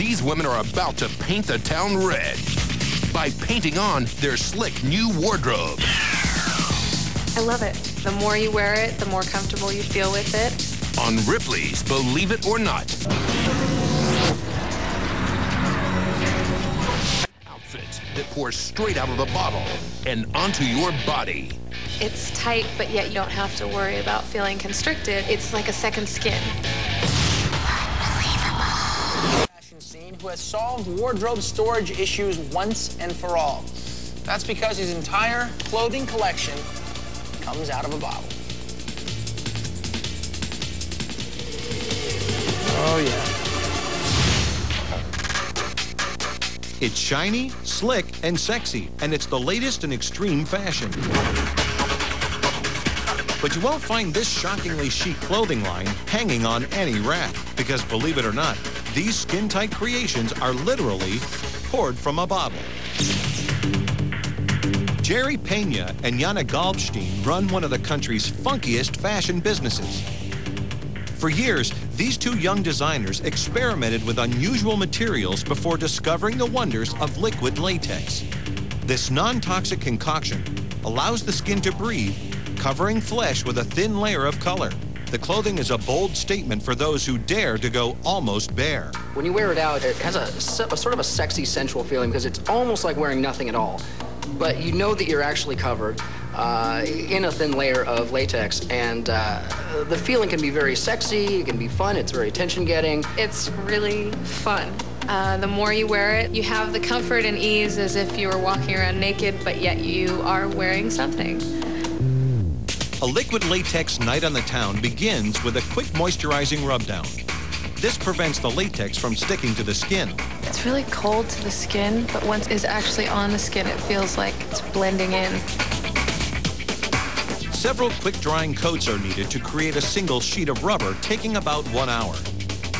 these women are about to paint the town red by painting on their slick new wardrobe. I love it. The more you wear it, the more comfortable you feel with it. On Ripley's Believe It or Not. Outfit that pours straight out of the bottle and onto your body. It's tight, but yet you don't have to worry about feeling constricted. It's like a second skin. Scene who has solved wardrobe storage issues once and for all. That's because his entire clothing collection comes out of a bottle. Oh, yeah. It's shiny, slick, and sexy, and it's the latest in extreme fashion. But you won't find this shockingly chic clothing line hanging on any rack, because believe it or not, these skin-tight creations are literally poured from a bottle. Jerry Pena and Jana Galbstein run one of the country's funkiest fashion businesses. For years, these two young designers experimented with unusual materials before discovering the wonders of liquid latex. This non-toxic concoction allows the skin to breathe, covering flesh with a thin layer of color. The clothing is a bold statement for those who dare to go almost bare. When you wear it out, it has a, a sort of a sexy, sensual feeling because it's almost like wearing nothing at all. But you know that you're actually covered uh, in a thin layer of latex, and uh, the feeling can be very sexy, it can be fun, it's very attention-getting. It's really fun. Uh, the more you wear it, you have the comfort and ease as if you were walking around naked, but yet you are wearing something. A liquid latex night on the town begins with a quick moisturizing rub down. This prevents the latex from sticking to the skin. It's really cold to the skin, but once it's actually on the skin, it feels like it's blending in. Several quick drying coats are needed to create a single sheet of rubber, taking about one hour.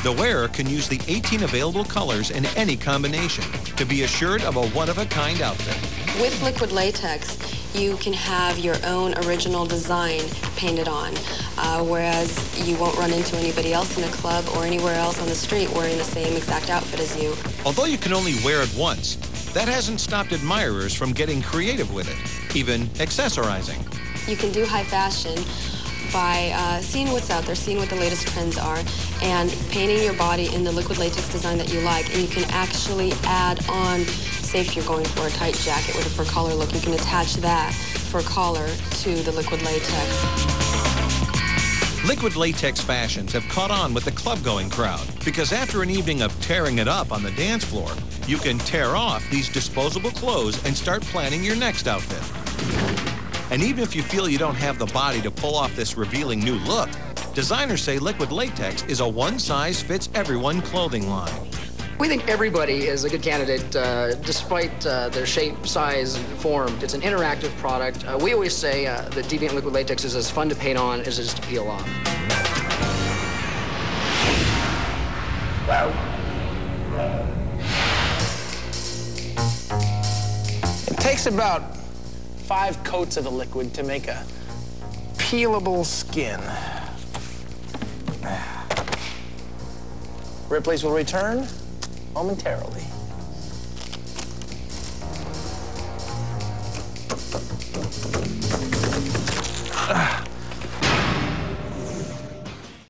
The wearer can use the 18 available colors in any combination to be assured of a one-of-a-kind outfit. With liquid latex, you can have your own original design painted on, uh, whereas you won't run into anybody else in a club or anywhere else on the street wearing the same exact outfit as you. Although you can only wear it once, that hasn't stopped admirers from getting creative with it, even accessorizing. You can do high fashion by uh, seeing what's out there, seeing what the latest trends are, and painting your body in the liquid latex design that you like. And you can actually add on, say if you're going for a tight jacket with a fur collar look, you can attach that fur collar to the liquid latex. Liquid latex fashions have caught on with the club-going crowd because after an evening of tearing it up on the dance floor, you can tear off these disposable clothes and start planning your next outfit. And even if you feel you don't have the body to pull off this revealing new look, designers say liquid latex is a one-size-fits-everyone clothing line. We think everybody is a good candidate, uh, despite uh, their shape, size, and form. It's an interactive product. Uh, we always say uh, that Deviant Liquid Latex is as fun to paint on as it is to peel off. It takes about five coats of the liquid to make a peelable skin. Ripley's will return momentarily.